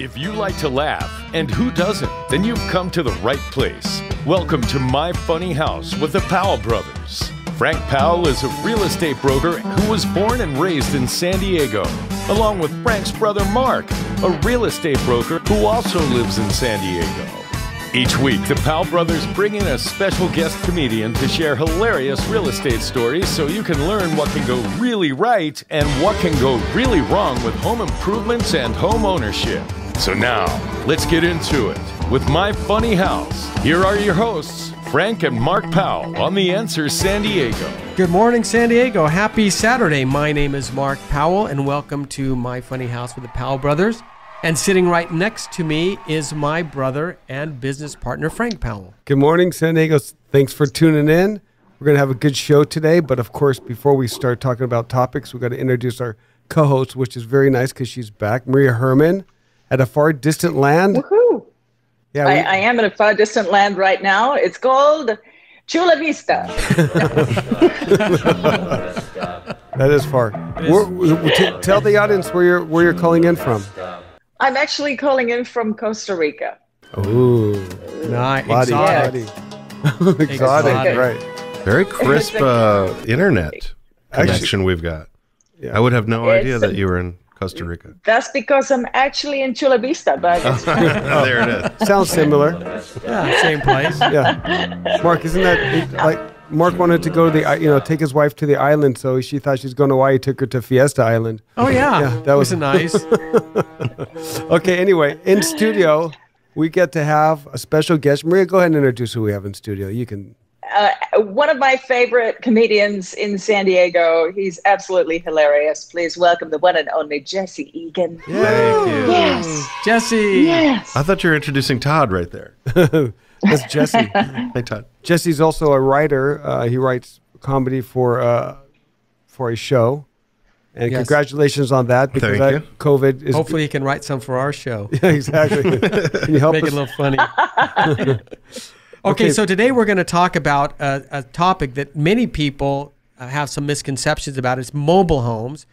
If you like to laugh, and who doesn't, then you've come to the right place. Welcome to My Funny House with the Powell Brothers. Frank Powell is a real estate broker who was born and raised in San Diego, along with Frank's brother Mark, a real estate broker who also lives in San Diego. Each week, the Powell brothers bring in a special guest comedian to share hilarious real estate stories so you can learn what can go really right and what can go really wrong with home improvements and home ownership. So now, let's get into it with My Funny House. Here are your hosts, Frank and Mark Powell on The Answer San Diego. Good morning, San Diego. Happy Saturday. My name is Mark Powell, and welcome to My Funny House with the Powell brothers. And sitting right next to me is my brother and business partner, Frank Powell. Good morning, San Diego. Thanks for tuning in. We're going to have a good show today, but of course, before we start talking about topics, we've got to introduce our co host, which is very nice because she's back, Maria Herman, at a far distant land. Woohoo! Yeah, I, we- I am in a far distant land right now. It's called Chula Vista. that is far. Where- w- t- tell the audience where you're where you're calling in from. I'm actually calling in from Costa Rica. Ooh, Nice. body, Exotic. body. exotic, Exotic. right? Very crisp uh, internet Actually- connection we've got. Yeah. I would have no It's idea that you were in Costa Rica. That's because I'm actually in Chula Vista, but oh. it's there it is. Sounds similar. Yeah, same place. Yeah, Mark, isn't that it- like Mark wanted to go to the you know take his wife to the island, so she thought she was going to Hawaii. Took her to Fiesta Island. Oh, yeah. Yeah, that was- Isn't nice. Okay, anyway, in studio, we get to have a special guest. Maria, go ahead and introduce who we have in studio. You can. Uh, one of my favorite comedians in San Diego. He's absolutely hilarious. Please welcome the one and only Jesse Egan. Thank you. Yes. Jesse. Yes. I thought you were introducing Todd right there. That's Jesse. Hey, Todd. Jesse's also a writer. Uh, he writes comedy for uh, for a show. And Yes. congratulations on that because Thank that you. COVID is Hopefully, he can write some for our show. Yeah, exactly. Can you help Make it a little funny. Okay, Okay. so today we're going to talk about a, a topic that many people uh, have some misconceptions about. It's mobile homes.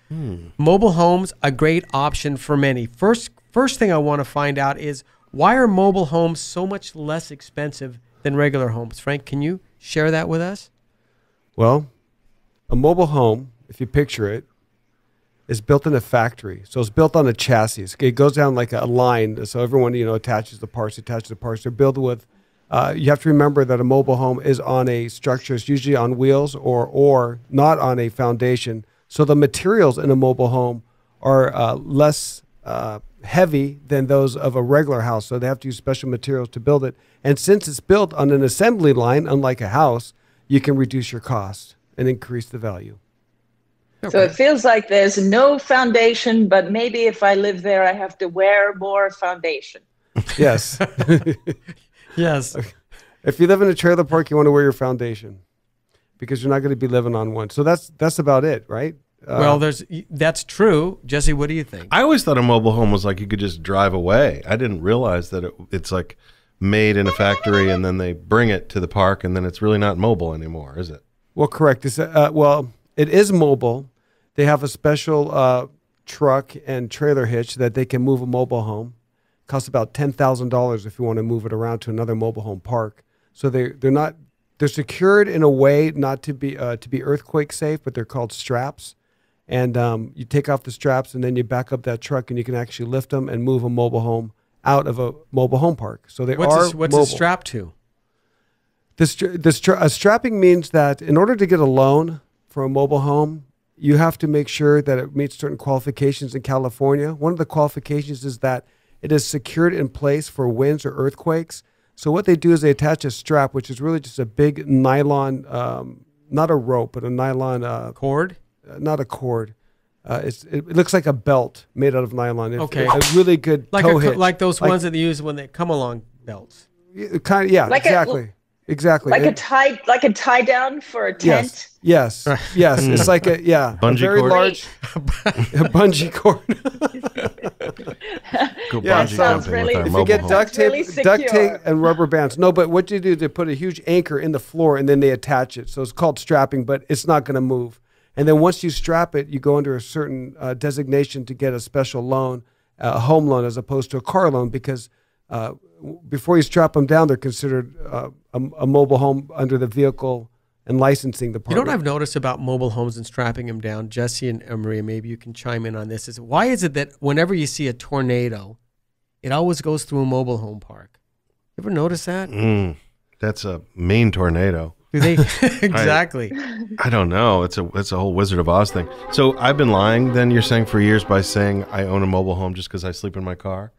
Mobile homes a great option for many. First, first thing I want to find out is why are mobile homes so much less expensive than regular homes? Frank, can you share that with us? Well, a mobile home, if you picture it, is built in a factory. So it's built on a chassis. It goes down like a line. So everyone, you know, attaches the parts, attaches the parts. They're built with. Uh, you have to remember that a mobile home is on a structure. It's usually on wheels or or not on a foundation. So the materials in a mobile home are uh, less uh, heavy than those of a regular house. So they have to use special materials to build it. And since it's built on an assembly line, unlike a house, you can reduce your cost and increase the value. So it feels like there's no foundation, but maybe if I live there, I have to wear more foundation. Yes. Yes. if you live in a trailer park, you want to wear your foundation because you're not going to be living on one. So that's that's about it, right? Uh, well, there's that's true. Jesse, what do you think? I always thought a mobile home was like you could just drive away. I didn't realize that it, it's like made in a factory and then they bring it to the park and then it's really not mobile anymore, is it? well, correct. It's, uh, well, it is mobile. They have a special uh, truck and trailer hitch that they can move a mobile home. Costs about ten thousand dollars if you want to move it around to another mobile home park. So they they're not they're secured in a way not to be uh, to be earthquake safe, but they're called straps. And um, you take off the straps and then you back up that truck and you can actually lift them and move a mobile home out of a mobile home park. So they What's are this, what's mobile. it strapped to? This, uh, strapping means that in order to get a loan for a mobile home, you have to make sure that it meets certain qualifications in California. One of the qualifications is that it is secured in place for winds or earthquakes. So what they do is they attach a strap, which is really just a big nylon, um, not a rope, but a nylon, uh, Cord? not a cord. Uh, it's, it, it looks like a belt made out of nylon. It's Okay. a really good Like tow a, hitch. like those Like- ones that they use when they come along belts. kind of, yeah, Like a- exactly, exactly. Like a tie, like a tie down for a tent. Yes. Yes. yes. It's like a yeah, Bungee a very cord? large a bungee cord. Go Yeah, bungee sounds really- with If if you get duct tape, Really duct tape and rubber bands. No, but what you do, they put a huge anchor in the floor and then they attach it. So it's called strapping, but it's not going to move. And then once you strap it, you go under a certain uh, designation to get a special loan. a home loan as opposed to a car loan because uh, w- before you strap them down, they're considered uh, a, a mobile home under the vehicle and licensing department. You department. know what I've noticed about mobile homes and strapping them down, Jesse and Maria, maybe you can chime in on this. Is why is it that whenever you see a tornado, it always goes through a mobile home park? You ever notice that? Mm, that's a mean tornado. Do they exactly? I don't know. It's a it's a whole Wizard of Oz thing. So I've been lying. Then you're saying for years by saying I own a mobile home just because I sleep in my car.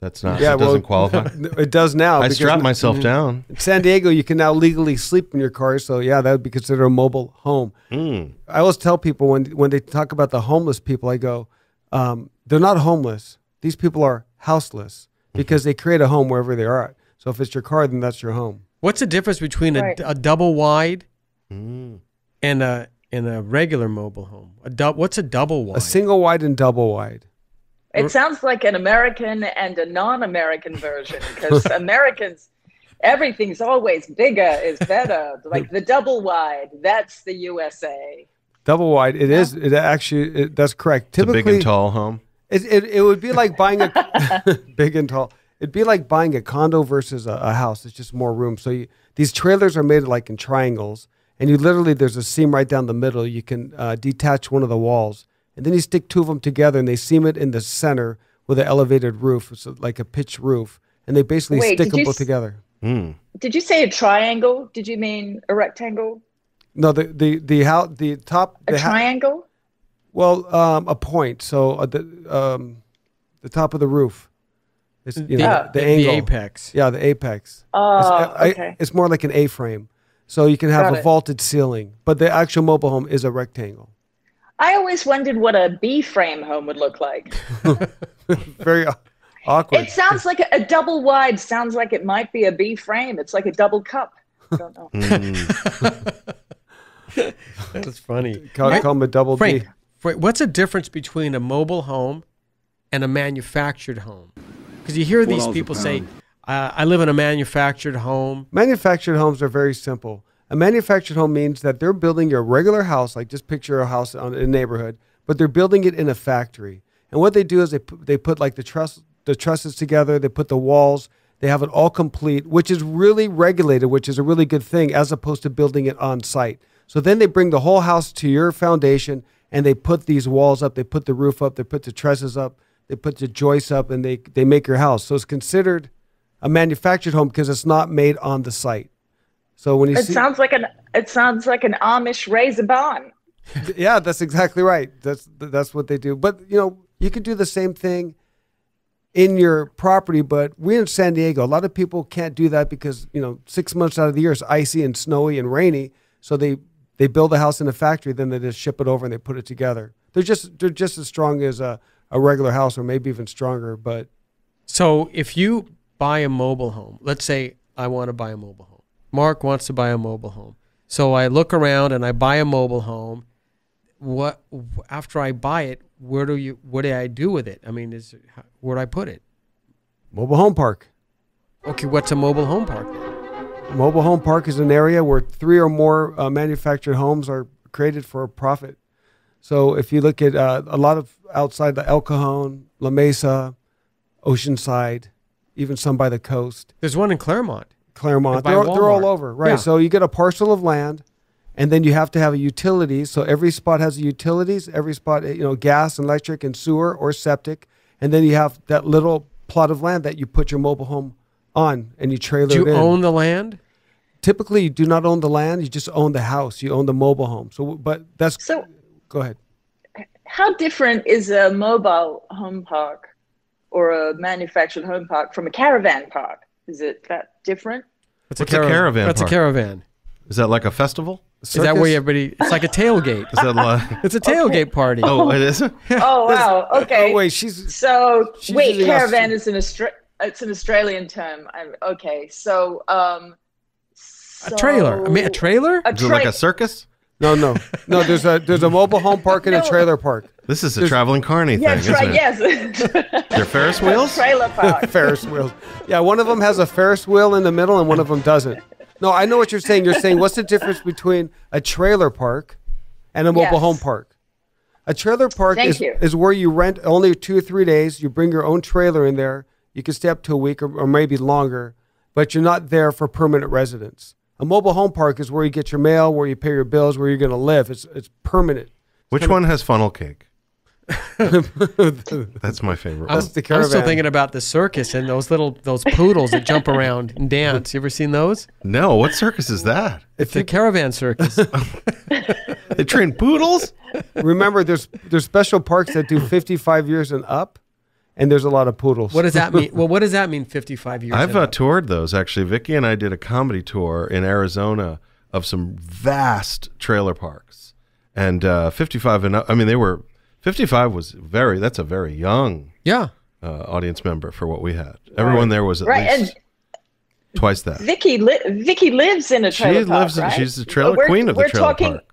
That's not. Yeah, it doesn't well, qualify. It does now. I because strap myself down. In San Diego, you can now legally sleep in your car. So yeah, that would be considered a mobile home. Mm. I always tell people when when they talk about the homeless people, I go, um, they're not homeless. These people are houseless because they create a home wherever they are. So if it's your car, then that's your home. What's the difference between a, Right. a double wide Mm. and a and a regular mobile home? A dou- What's a double wide? A single wide and double wide. It sounds like an American and a non-American version because Americans, everything's always bigger is better. Like the double wide, that's the USA. Double wide. It is. It actually. It, that's correct. It's a Typically, big and tall home. It, it, it would be like buying a big and tall. It'd be like buying a condo versus a, a house. It's just more room. So you, these trailers are made like in triangles, and you literally there's a seam right down the middle. You can uh, detach one of the walls, and then you stick two of them together, and they seam it in the center with an elevated roof, it's like a pitched roof, and they basically Wait, stick them both s- together. Mm. Did you say a triangle? Did you mean a rectangle? No, the the the how the top A the ha- triangle? well um, a point. So uh, the um, the top of the roof. It's, you know, Yeah. the, the angle. apex. Yeah, the apex. Oh, It's, I- okay. it's more like an A-frame, so you can have Got a it. vaulted ceiling. But the actual mobile home is a rectangle. I always wondered what a B-frame home would look like. Very awkward. It sounds like a, a double wide. Sounds like it might be a B-frame. It's like a double cup. I don't know. Mm. That's funny. call, call them a double Frank, D. Frank, what's the difference between a mobile home and a manufactured home? Because you hear these dollars a people say, uh, "I live in a manufactured home." Manufactured homes are very simple. A manufactured home means that they're building your regular house, like just picture a house on, in a neighborhood, but they're building it in a factory. And what they do is they put, they put like the truss the trusses together, they put the walls, they have it all complete, which is really regulated, which is a really good thing, as opposed to building it on site. So then they bring the whole house to your foundation and they put these walls up, they put the roof up, they put the trusses up, they put the joists up, and they they make your house. So it's considered a manufactured home because it's not made on the site. So when you It see, sounds like an it sounds like an Amish raise a barn. yeah, that's exactly right. That's that's what they do. But you know, you can do the same thing in your property. But we're in San Diego. A lot of people can't do that because you know six months out of the year it's icy and snowy and rainy. So they they build a house in a factory, then they just ship it over and they put it together. They're just they're just as strong as a, a regular house, or maybe even stronger. But So if you buy a mobile home, let's say I want to buy a mobile home. Mark wants to buy a mobile home. So I look around and I buy a mobile home. What after I buy it, where do you what do I do with it? I mean, is where do I put it? mobile home park. Okay, what's a mobile home park? Mobile home park is an area where three or more uh, manufactured homes are created for a profit. So if you look at uh, a lot of outside the El Cajon, La Mesa, Oceanside, even some by the coast, There's one in Clairemont. Clairemont, they're, they're all over, right? Yeah. So you get a parcel of land, and then you have to have a utilities. So every spot has a utilities. Every spot, you know, gas, and electric, and sewer or septic, and then you have that little plot of land that you put your mobile home on, and you trailer Do you it in own the land? typically you do not own the land you just own the house you own the mobile home so but that's So go ahead how different is a mobile home park or a manufactured home park from a caravan park? Is it that different? That's What's a caravan That's park? a caravan. Is that like a festival? Is that where everybody? It's like a tailgate. Is that like? It's a tailgate party. oh, it is. Oh wow. Okay. oh wait she's So She's wait, caravan to- is an Austra- it's an Australian term. I'm okay. So um a trailer. I mean, a trailer. A Is it like a circus? no no no there's a there's a mobile home park and a trailer park This is a traveling carny yeah, thing, tra- isn't it? yes. They're Ferris wheels. Trailer park. ferris wheels yeah one of them has a ferris wheel in the middle and one of them doesn't no i know what you're saying you're saying what's the difference between a trailer park and a mobile Yes. home park A trailer park Thank is, you. is where you rent only two or three days. You bring your own trailer in there. You can stay up to a week or, or maybe longer, but you're not there for permanent residence. A mobile home park is where you get your mail, where you pay your bills, where you're going to live. It's it's permanent. Which one has funnel cake? That's my favorite. That's one. the I'm still thinking about the circus and those little those poodles that jump around and dance. You ever seen those? No, what circus is that? It's the caravan circus. They train poodles? Remember, there's there's special parks that do 55 years and up, and there's a lot of poodles. what does that mean? Well, what does that mean? 55 years. I've and uh, up? toured those actually. Vicky and I did a comedy tour in Arizona of some vast trailer parks, and uh, 55 and up. I mean, they were 55 was very. That's a very young yeah. uh, audience member for what we had. Everyone there was at Right, and least twice that. Vicky li- Vicky lives in a She trailer park, lives in- right? she's the trailer We're- queen of the we're trailer talking, park.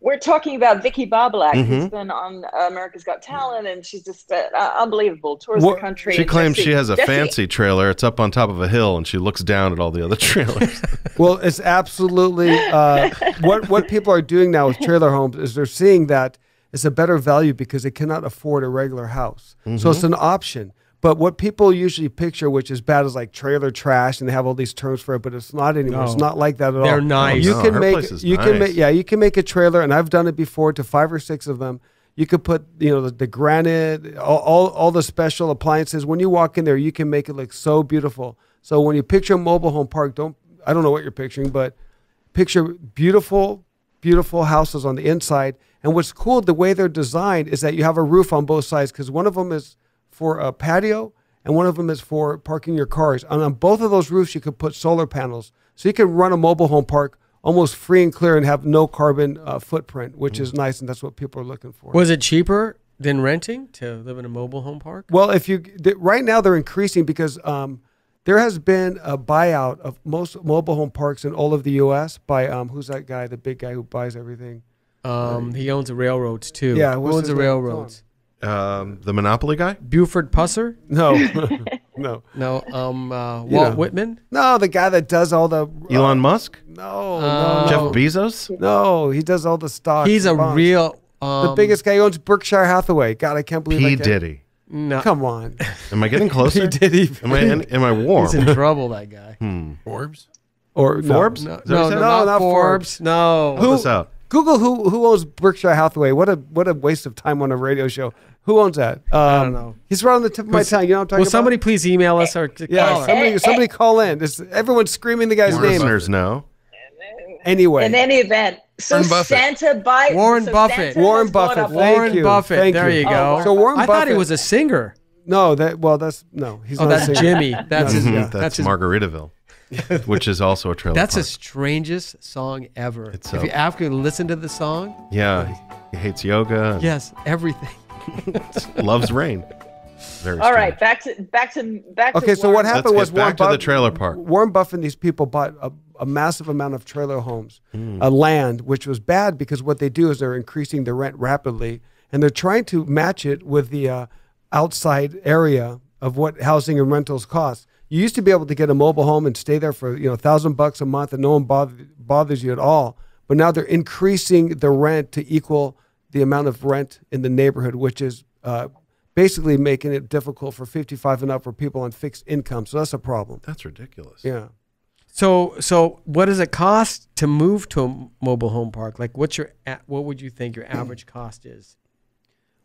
We're talking about Vicki Barbolak, Mm-hmm. who's been on America's Got Talent, and she's just uh, uh, unbelievable. Tours What- the country. She claims Jesse- she has a Jesse- fancy trailer. It's up on top of a hill, and she looks down at all the other trailers. Well, it's absolutely uh, what what people are doing now with trailer homes is they're seeing that it's a better value because they cannot afford a regular house. So it's an option. But what people usually picture, which is bad, is like trailer trash, and they have all these terms for it. But it's not anymore. It's not like that at all. They're nice. You no, can make you can make yeah you can make a trailer, and I've done it before to five or six of them. You could put you know the, the granite, all, all all the special appliances. When you walk in there, you can make it look so beautiful. So when you picture a mobile home park, don't I don't know what you're picturing, but picture beautiful, beautiful houses on the inside. And what's cool, the way they're designed is that you have a roof on both sides because one of them is for a patio and one of them is for parking your cars. And on both of those roofs, you could put solar panels. So you can run a mobile home park almost free and clear and have no carbon uh, footprint, which is nice. And that's what people are looking for. Was it cheaper than renting to live in a mobile home park? Well, if you th- right now they're increasing because um, there has been a buyout of most mobile home parks in all of the U.S. by um, who's that guy, the big guy who buys everything? Um, he owns the railroads too. Yeah, Who owns the railroads? um, the Monopoly guy? Buford Pusser? No, no, No. Um, uh, Walt know. Whitman? no. The guy that does all the Elon Musk? No, Uh, no, Jeff. Bezos? No, he does all the stocks. He's a bonds. real. Um, the biggest guy. He owns Berkshire Hathaway. God, I can't believe I P can't- Diddy. No, Come on, Am I getting closer? he did Diddy. Am I am I warm? he's in trouble. That guy. Forbes. or no. Forbes? No, Is that no, no, not, not Forbes. No. Help us out. Google who who owns Berkshire Hathaway. What a what a waste of time on a radio show. Who owns that? Um, I don't know. He's right on the tip of my tongue. You know what I'm talking about? Will about? somebody please email us or to Yeah, call somebody, somebody call in. It's, everyone's screaming the guy's Your name. listeners know. Anyway, In any event, so Warren Buffett. Santa buy Warren so Buffett. Santa Warren Buffett. up- Thank Warren you. Buffett. Thank there you. you Oh, go. Warren So Warren I thought he Buffett- was a singer. no, that well, that's no. He's Oh, not that's a singer. Jimmy. That's his. Yeah. That's, That's his. Margaritaville, which is also a trailer That's the strangest song ever. It's, if uh, you after you listen to the song, yeah, he hates yoga. yes, everything. loves rain. Very All right, strange. back to back to back to. Okay, so what happened Let's was back Warren to the trailer park. Warren Buffett and these people bought a, a massive amount of trailer homes, uh, land, which was bad because what they do is they're increasing the rent rapidly, and they're trying to match it with the uh, outside area of what housing and rentals cost. You used to be able to get a mobile home and stay there for you know thousand bucks a month, and no one bother, bothers you at all. But now they're increasing the rent to equal the amount of rent in the neighborhood, which is uh, basically making it difficult for 55 and up for people on fixed income. So that's a problem. That's ridiculous. Yeah. So, so what does it cost to move to a mobile home park? Like, what's your a- what would you think your average cost is?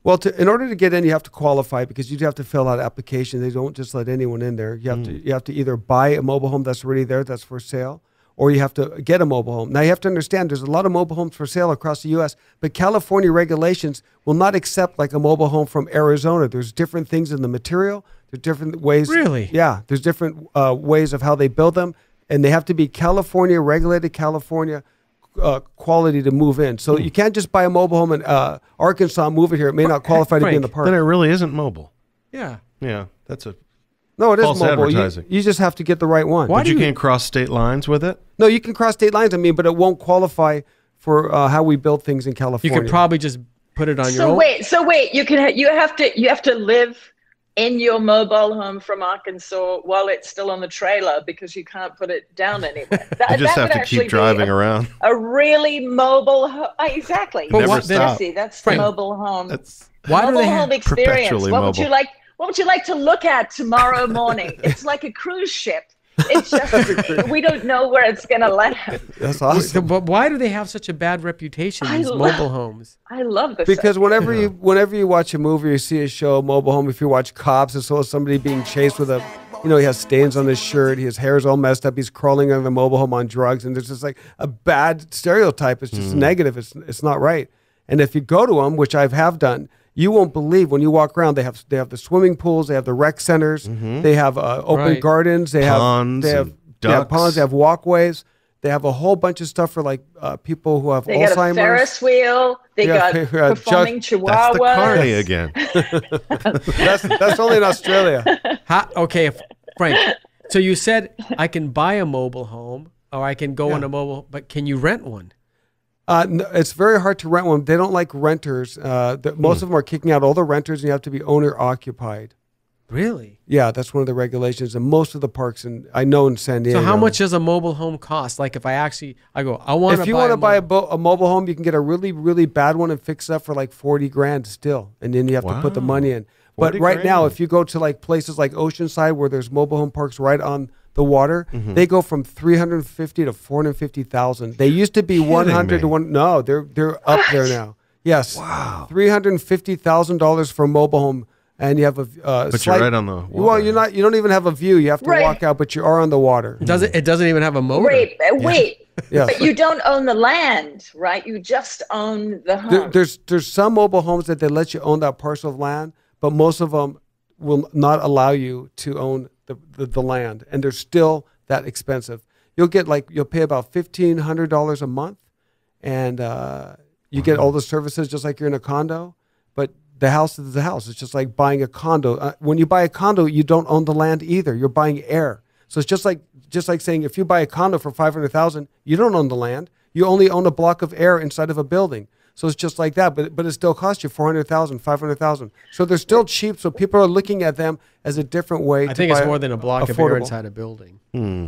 Well, to, in order to get in, you have to qualify because you have to fill out application. They don't just let anyone in there. You have to mm. you have to either buy a mobile home that's already there, that's for sale, or you have to get a mobile home. Now you have to understand there's a lot of mobile homes for sale across the U.S., but California regulations will not accept like a mobile home from Arizona. There's different things in the material. There's different ways. Really? Yeah. There's different uh, ways of how they build them, and they have to be California regulated, California uh, quality to move in. So you can't just buy a mobile home in uh, Arkansas, move it here. It may not qualify to be in the park. Then it really isn't mobile. Yeah. Yeah, that's a. No, it is False mobile. You, advertising. you just have to get the right one. Why But do you you- can't cross state lines with it. No, you can cross state lines. I mean, but it won't qualify for uh, how we build things in California. You could probably just put it on your So own. wait, so wait, you can ha- you have to you have to live in your mobile home from Arkansas while it's still on the trailer because you can't put it down anywhere. That, You just that have would to actually keep be driving a, around. a really mobile home. Exactly. But Never what- then- stop. Jesse, that's Frank, the mobile home. That's Why do mobile they have home experience. perpetually What would you like? What would you like to look at tomorrow morning? it's like a cruise ship. It's just we don't know where it's going to land. That's awesome. but why do they have such a bad reputation? These love- mobile homes. I love this Because whenever you whenever you watch a movie or see a show, mobile home, if you watch cops, it's always somebody being chased with a, you know, he has stains on his shirt, his hair's all messed up, he's crawling on the mobile home on drugs, and there's just like a bad stereotype. It's just hmm. negative. It's it's not right. And if you go to them, which I have done, you won't believe when you walk around. They have they have the swimming pools, they have the rec centers, they have uh, open Right. gardens, they Ponds have they have they have ponds, they have walkways. They have a whole bunch of stuff for like uh, people who have They got a Alzheimer's. Ferris wheel. They Yeah, got yeah, jug- performing that's the chihuahuas. carny again. that's that's only in Australia. How, okay, Frank. So you said I can buy a mobile home or I can go in a mobile, but can you rent one? Uh, it's very hard to rent one. They don't like renters. Uh, the, most of them are kicking out all the renters, and you have to be owner occupied. Really? Yeah, that's one of the regulations. And most of the parks, in I know in San Diego. So how much does a mobile home cost? Like if I actually I go, I want If you want to buy a, bo- a mobile home, you can get a really, really bad one and fix it up for like forty grand still, and then you have to put the money in. But 40 right now, if you go to like places like Oceanside where there's mobile home parks right on the water, Mm-hmm. they go from three hundred fifty to four hundred fifty thousand. They used to be one hundred to one. No, they're they're up there now. Yes. Wow. Three hundred fifty thousand dollars for a mobile home, and you have a. Uh, But you're slight- right on the Well, you're not. You don't even have a view. You have to Right. walk out, but you are on the water. Does it? It doesn't even have a motor. Wait, uh, wait. Yes. But you don't own the land, right? You just own the home. There, there's there's some mobile homes that they let you own that parcel of land, but most of them will not allow you to own the, the, the land, and they're still that expensive. You'll get like you'll pay about fifteen hundred dollars a month, and uh, you get all the services just like you're in a condo. But the house is the house. It's just like buying a condo. Uh, when you buy a condo, you don't own the land either. You're buying air. So it's just like just like saying if you buy a condo for five hundred thousand, you don't own the land. You only own a block of air inside of a building. So it's just like that, but but it still costs you 400,000, 500,000. So they're still cheap. So people are looking at them as a different way. I to think it's more than a block of air affordable. inside a building.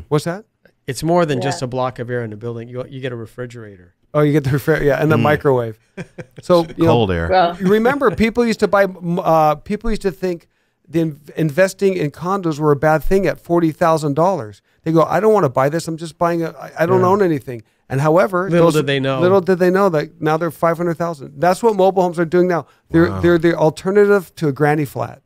What's that? It's more than just a block of air in a building. You you get a refrigerator. Oh, you get the refri- yeah, and the microwave. So you know, Cold air. well, you remember people used to buy uh, people used to think the in- investing in condos were a bad thing at forty thousand dollars. They go, I don't want to buy this. I'm just buying a. I, I don't own anything. And however, Little did they know. Little did they know that now they're five hundred thousand. That's what mobile homes are doing now. They're Wow. they're the alternative to a granny flat.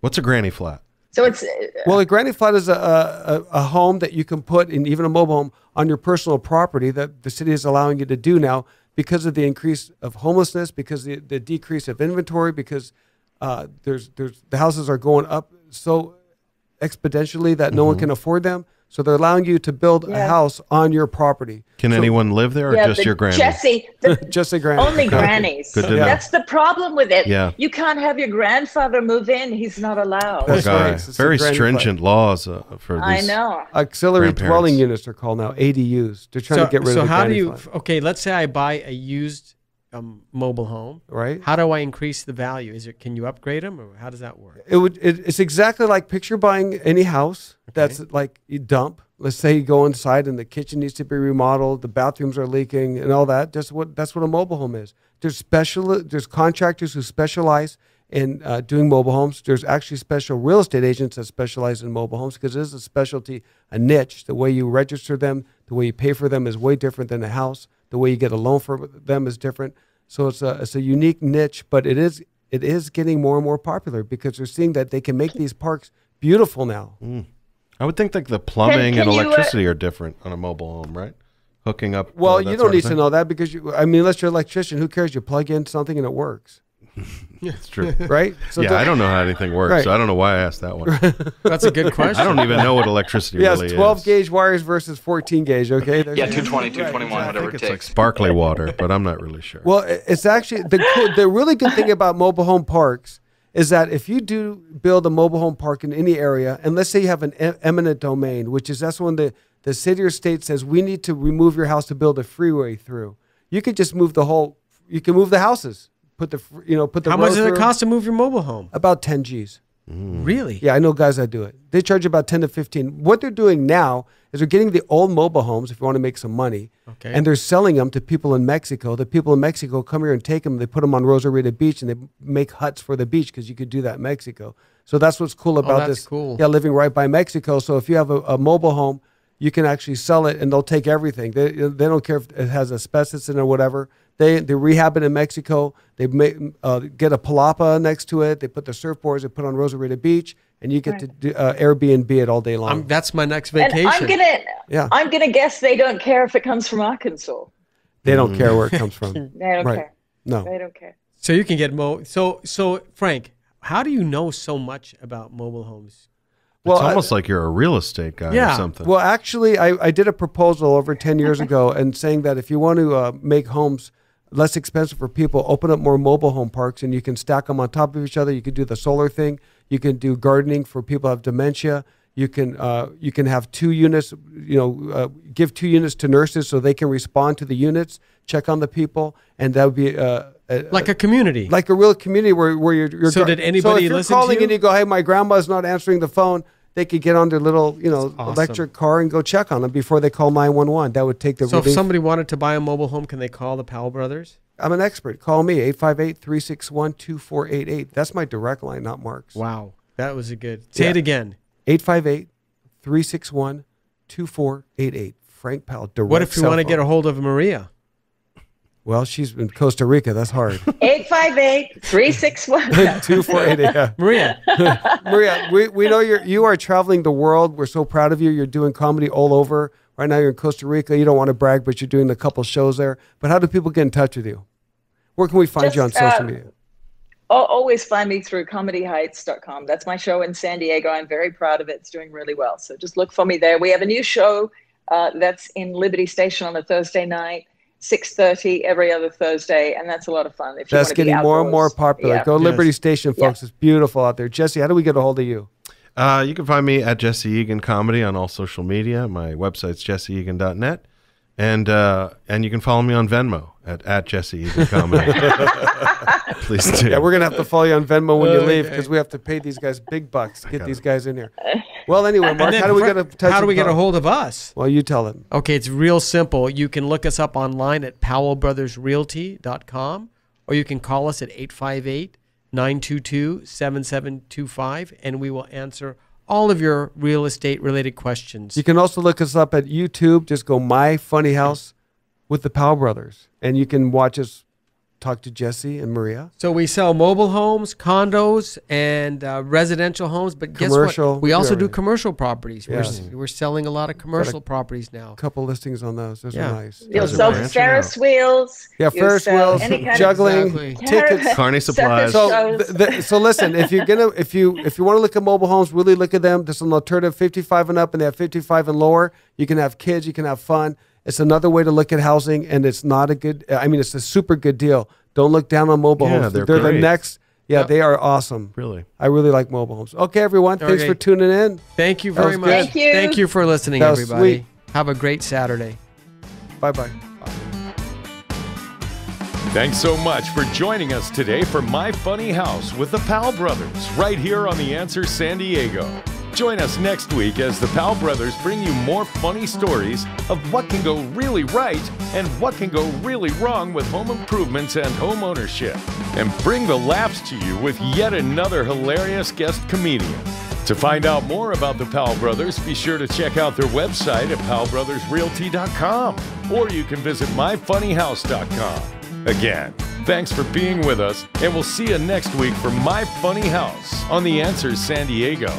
What's a granny flat? so it's uh, Well, a granny flat is a, a, a home that you can put in, even a mobile home, on your personal property that the city is allowing you to do now because of the increase of homelessness, because the, the decrease of inventory, because uh, there's there's the houses are going up so exponentially that no one can afford them. So they're allowing you to build a house on your property. Can So- anyone live there or yeah, just the your granny? Jesse, the, Just granny. only grannies. Good to know. That's the problem with it. Yeah. You can't have your grandfather move in. He's not allowed. Poor That's guy. right. Very granny stringent laws uh, for these. I know. Auxiliary dwelling units are called now ADUs. They're trying So, to get rid so of So how do you? flat, Okay, let's say I buy a used um, mobile home. right? How do I increase the value? Is it can you upgrade them or how does that work? it would it, it's exactly like picture buying any house that's like you dump let's say you go inside and the kitchen needs to be remodeled the bathrooms are leaking and all that that's what that's what a mobile home is there's special there's contractors who specialize in uh, doing mobile homes there's actually special real estate agents that specialize in mobile homes because it is a specialty a niche the way you register them the way you pay for them is way different than a house the way you get a loan for them is different so it's a it's a unique niche but it is it is getting more and more popular because they're seeing that they can make these parks beautiful now. I would think like the plumbing can and you, uh, electricity are different on a mobile home, right? Hooking up. Well, uh, you don't need to know that because you, I mean, unless you're an electrician, who cares? You plug in something and it works, It's true. right? So yeah, I don't know how anything works, Right. so I don't know why I asked that one. That's a good question. I don't even know what electricity Yes, really 12 is. gauge wires versus 14 gauge. Okay. There's- Yeah, 220, 221, I whatever think it it's like takes. sparkly water, but I'm not really sure. Well, it's actually the the really good thing about mobile home parks is that if you do build a mobile home park in any area, and let's say you have an em- eminent domain, which is that's when the the city or state says we need to remove your house to build a freeway through, you could just move the whole. You can move the houses, put the you know put the How much does it cost to move your mobile home? About 10 G's. Mm. Really? Yeah, I know guys that do it. They charge about 10 to 15. What they're doing now is they're getting the old mobile homes if you want to make some money. Okay. And they're selling them to people in Mexico. The people in Mexico come here and take them. They put them on Rosarito Beach and they make huts for the beach because you could do that in Mexico. So that's what's cool oh, about Oh, that's this. cool. Yeah, living right by Mexico. So if you have a, a mobile home, you can actually sell it and they'll take everything. They, they don't care if it has asbestos in it or whatever. They, they rehab it in Mexico. They make, uh, get a palapa next to it. They put the surfboards. They put on Rosarito Beach, and you get to do, uh, Airbnb it all day long. I'm, that's my next And vacation. I'm gonna, Yeah. I'm gonna guess they don't care if it comes from Arkansas. they don't care where it comes from. They don't Right. care. No. They don't care. so you can get mo. So so Frank, how do you know so much about mobile homes? Well, it's I- almost like you're a real estate guy Yeah. or something. Well, actually, I, I did a proposal over 10 years ago and saying that if you want to uh, make homes less expensive for people, open up more mobile home parks and you can stack them on top of each other. You can do the solar thing. You can do gardening for people who have dementia. You can uh, you can have two units. You know, uh, give two units to nurses so they can respond to the units, check on the people, and that would be uh, a, Like a community. like a real community where, where you're, you're So did anybody so if you're listen to calling you? and you go hey my grandma's not answering the phone they could get on their little you know awesome. electric car and go check on them before they call 911 that would take the so if somebody wanted to buy a mobile home, can they call the Powell brothers? i'm an expert call me 858-361-2488 that's my direct line not mark's Wow, that was a good. Say Yeah. it again. 858-361-2488 frank powell direct What if you want to get a hold of Maria? Well she's in costa rica that's hard 858 361. 2488 yeah Maria, Maria, we, we know you're you are traveling the world. We're so proud of you. You're doing comedy all over. Right now you're in Costa Rica. You don't want to brag, but you're doing a couple shows there. But how do people get in touch with you? Where can we find you on social uh, media? Always find me through comedyheights.com. That's my show in San Diego. I'm very proud of it. It's doing really well. So just look for me there. We have a new show uh, that's in Liberty Station on a Thursday night, 6.30 every other Thursday. And that's a lot of fun. If you That's want to be getting more and more popular. Yeah. Go Yes. Liberty Station, folks. It's beautiful out there. Jesse, how do we get a hold of you? Uh, you can find me at Jesse Egan Comedy on all social media. My website's jesseegan.net. And uh, and you can follow me on Venmo at, at Jesse Egan Comedy. Please do. Yeah, we're gonna have to follow you on Venmo when you leave Okay. because we have to pay these guys big bucks to get these guys in here. Well, anyway, Mark, how do we get a touch How do we get a uh, hold of us? Well, you tell them. Okay, it's real simple. You can look us up online at powellbrothersrealty.com or you can call us at 858 922 7725 and we will answer all of your real estate related questions. You can also look us up at YouTube. Just go My Funny House with the Powell Brothers, and you can watch us talk to Jesse and Maria. So we sell mobile homes, condos, and uh, residential homes. But guess what? We also do commercial properties. We're, Yeah. we're selling a lot of commercial properties now. A couple listings on those. Those Yeah. are nice. You'll Guys sell Ferris out. wheels. Yeah, Ferris wheels, any kind of juggling, Exactly. tickets. Carney supplies. So, shows. th- th- so listen. If you're gonna, if you if you want to look at mobile homes, really look at them. There's an alternative, 55 and up, and they have 55 and lower. You can have kids. You can have fun. It's another way to look at housing, and it's not a good. I mean, it's a super good deal. Don't look down on mobile Yeah, homes. they're the great. next. Yeah, Yep. they are awesome. Really. I really like mobile homes. Okay, everyone. Thanks for tuning in. Thank you very much. good. Thank you. Thank you for listening, That was everybody. sweet. Have a great Saturday. Bye bye. Thanks so much for joining us today for My Funny House with the Powell Brothers, right here on The Answer San Diego. Join us next week as the Powell Brothers bring you more funny stories of what can go really right and what can go really wrong with home improvements and home ownership, and bring the laughs to you with yet another hilarious guest comedian. To find out more about the Powell Brothers, be sure to check out their website at powellbrothersrealty.com, or you can visit myfunnyhouse.com. Again, thanks for being with us, and we'll see you next week for My Funny House on The Answers San Diego.